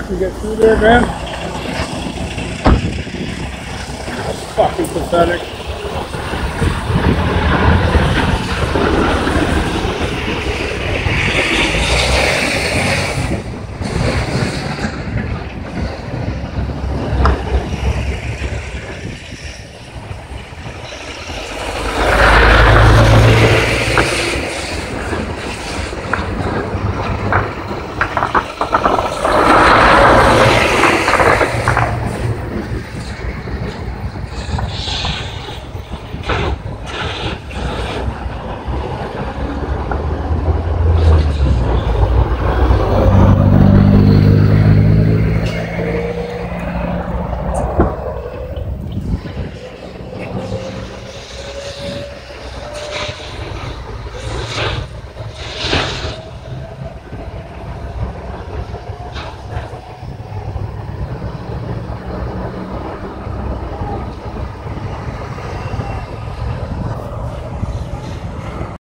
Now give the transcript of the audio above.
fucking get through there, man? That's fucking pathetic.